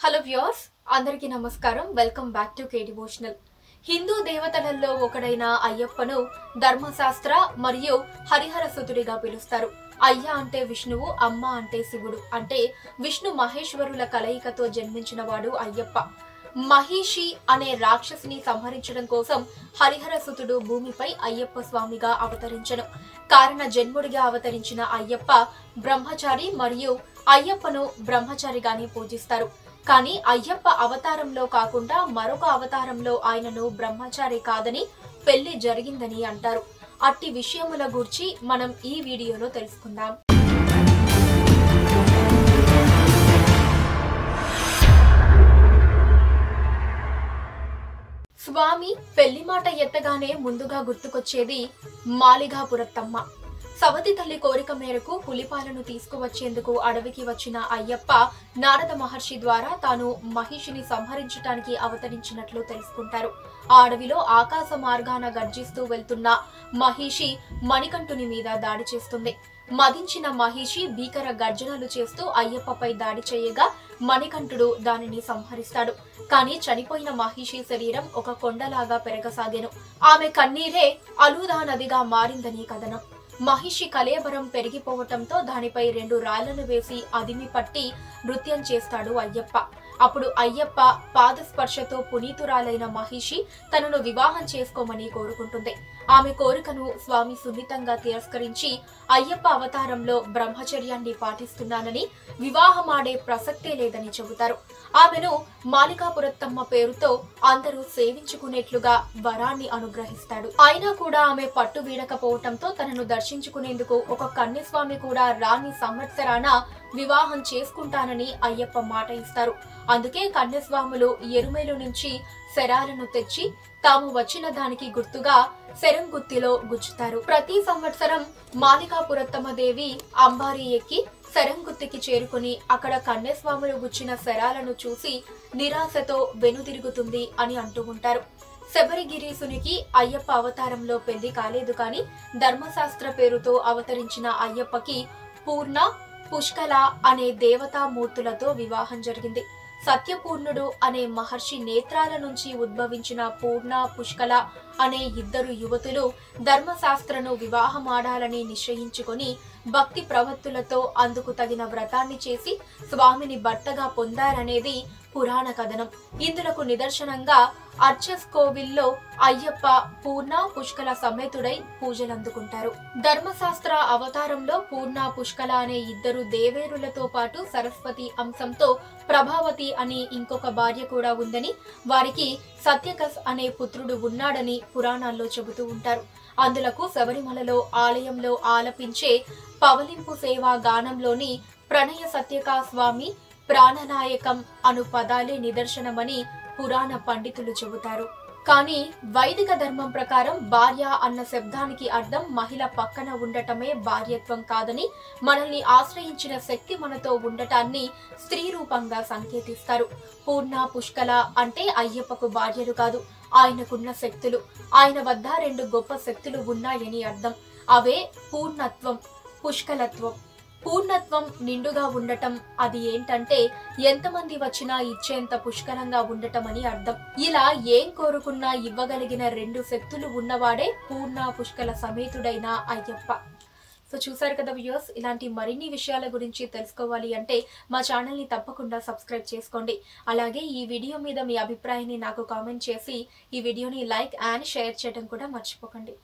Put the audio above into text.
Hello viewers అందరికీ నమస్కారం. Welcome back to K devotional. Hindu దేవతలలో ఒకడైన అయ్యప్పను ధర్మశాస్త్ర మరియు హరిహర సుతుడిగా పిలుస్తారు. అయ్య అంటే విష్ణువు అమ్మ అంటే శివుడు. అంటే విష్ణు మహేశ్వరుల కలయికతో జన్మించిన వాడు అయ్యప్ప. మహిషి అనే రాక్షసిని సంహరించడం కోసం హరిహర సుతుడు భూమిపై అయ్యప్ప స్వామిగా అవతరించను. కారణ జన్ముడిగా అవతరించిన అయ్యప్ప బ్రహ్మచారి మరియు అయ్యప్పను బ్రహ్మచారిగానే పూజిస్తారు. కానీ అయ్యప్ప అవతారంలో కాకుండా మరొక అవతారంలో ఆయనను బ్రహ్మచారి కాదని పెళ్ళి జరిగిందని అంటారు. అట్టి విషయముల గూర్చి మనం ఈ వీడియోలో తెలుసుకుందాం. స్వామి పెళ్ళి మాట ఎత్తగానే ముందుగా గుర్తుకొచ్చేది మాలిగాపురత్తమ్మ. సవతి తల్లి కోరిక మేరకు పులిపాలను తీసుకువచ్చేందుకు అడవికి వచ్చిన అయ్యప్ప నారద మహర్షి ద్వారా తాను మహిషిని సంహరించటానికి అవతరించినట్లు తెలుసుకుంటారు. ఆ అడవిలో ఆకాశ మార్గాన గర్జిస్తూ వెళ్తున్న మహిషి మణికంఠుని మీద దాడి చేస్తుంది. మదించిన మహిషి భీకర గర్జనలు చేస్తూ అయ్యప్పపై దాడి చేయగా మణికంఠుడు దానిని సంహరిస్తాడు. కానీ చనిపోయిన మహిషి శరీరం ఒక కొండలాగా పెరగసాగాను. ఆమె కన్నీరే అలూదా నదిగా మారిందని కథనం. మహిషి కలేబరం పెరిగిపోవటంతో దానిపై రెండు రాళ్ళను వేసి అదిమి పట్టి నృత్యం చేస్తాడు అయ్యప్ప. అప్పుడు అయ్యప్ప పాదస్పర్శతో పునీతురాలైన మహిషి తనను వివాహం చేసుకోమని కోరుకుంటుంది. ఆమె కోరికను స్వామి సున్నితంగా తిరస్కరించి అయ్యప్ప అవతారంలో బ్రహ్మచర్యాన్ని పాటిస్తున్నానని వివాహమాడే ప్రసక్తే లేదని చెబుతారు. ఆమెను మాలికాపురత్తమ్మ పేరుతో అందరూ సేవించుకునేట్లుగా వరాన్ని అనుగ్రహిస్తాడు. అయినా కూడా ఆమె పట్టు వీడకపోవటంతో తనను దర్శించుకునేందుకు ఒక కన్యస్వామి కూడా రాని సంవత్సరాన వివాహం చేసుకుంటానని అయ్యప్ప మాట ఇస్తారు. అందుకే కన్యస్వాములు ఎరుమేలు నుంచి శరాలను తెచ్చి తాము వచ్చిన దానికి గుర్తుగా శరంగుత్తిలో గుచ్చుతారు. ప్రతి సంవత్సరం మాలికాపురత్తమ దేవి అంబారి ఎక్కి శరంగుత్తికి చేరుకుని అక్కడ కన్యస్వాములు గుచ్చిన శరాలను చూసి నిరాశతో వెనుదిరుగుతుంది అని అంటూ ఉంటారు. శబరిగిరీసునికి అయ్యప్ప అవతారంలో పెళ్ళి కాలేదు కానీ ధర్మశాస్త్ర పేరుతో అవతరించిన అయ్యప్పకి పూర్ణ పుష్కల అనే దేవతామూర్తులతో వివాహం జరిగింది. సత్యపూర్ణుడు అనే మహర్షి నేత్రాల నుంచి ఉద్భవించిన పూర్ణ పుష్కల అనే ఇద్దరు యువతులు ధర్మశాస్త్రను వివాహమాడాలని నిశ్చయించుకొని భక్తి ప్రవత్తులతో అందుకు తగిన వ్రతాన్ని చేసి స్వామిని భర్తగా పొందారనేది పురాణ కథనం. ఇందులకు నిదర్శనంగా అర్చస్ కోవిల్లో అయ్యప్ప పూర్ణ పుష్కల సమేతుడై పూజలందుకుంటారు. ధర్మశాస్త్ర అవతారంలో పూర్ణ పుష్కల అనే ఇద్దరు దేవేరులతో పాటు సరస్వతి అంశంతో ప్రభావతి అని ఇంకొక భార్య కూడా ఉందని వారికి సత్యకస్ అనే పుత్రుడు ఉన్నాడని పురాణాల్లో చెబుతూ ఉంటారు. అందులకు శబరిమలలో ఆలయంలో ఆలపించే పవలింపు సేవా గానంలోని ప్రణయ సత్యకా స్వామి ప్రాణనాయకం అను పదాలే నిదర్శనమని పురాణ పండితులు చెబుతారు. కానీ వైదిక ధర్మం ప్రకారం భార్య అన్న శబ్దానికి అర్థం మహిళ పక్కన ఉండటమే భార్యత్వం కాదని మనల్ని ఆశ్రయించిన శక్తి మనతో ఉండటాన్ని స్త్రీ రూపంగా సంకేతిస్తారు. పూర్ణ పుష్కల అంటే అయ్యప్పకు భార్యలు కాదు ఆయనకున్న శక్తులు. ఆయన వద్ద రెండు గొప్ప శక్తులు ఉన్నాయని అర్థం. అవే పూర్ణత్వం పుష్కలత్వం. పూర్ణత్వం నిండుగా ఉండటం అది ఏంటంటే ఎంతమంది వచ్చినా ఇచ్చేంత పుష్కలంగా ఉండటం అని అర్థం. ఇలా ఏం కోరుకున్నా ఇవ్వగలిగిన రెండు శక్తులు ఉన్నవాడే పూర్ణ పుష్కల సమేతుడైన అయ్యప్ప. సో చూసారు కదా వ్యూయర్స్ ఇలాంటి మరిన్ని విషయాల గురించి తెలుసుకోవాలి అంటే మా ఛానల్ని తప్పకుండా సబ్స్క్రైబ్ చేసుకోండి. అలాగే ఈ వీడియో మీద మీ అభిప్రాయాన్ని నాకు కామెంట్ చేసి ఈ వీడియోని లైక్ అండ్ షేర్ చేయడం కూడా మర్చిపోకండి.